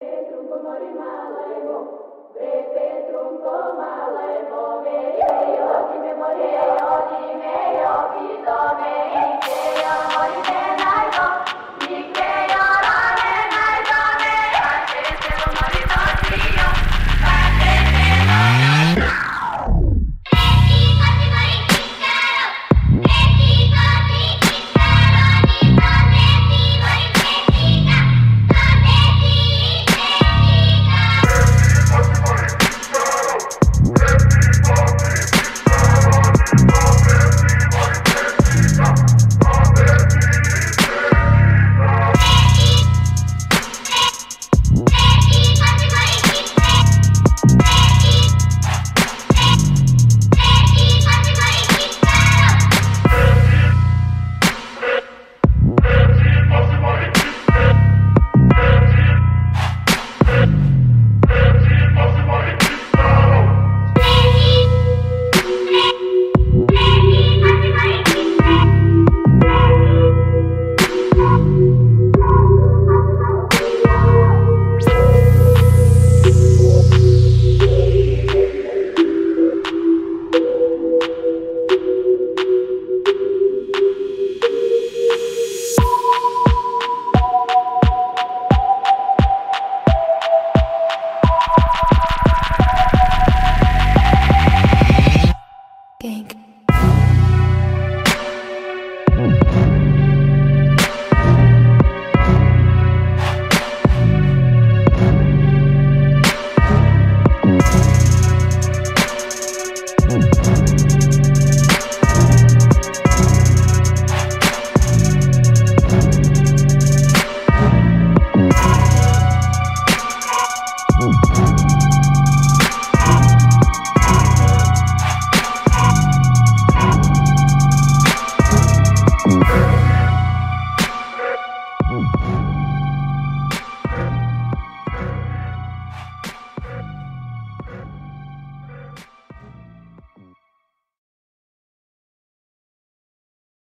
Petrum comori malevo, ve Petrum comalevo,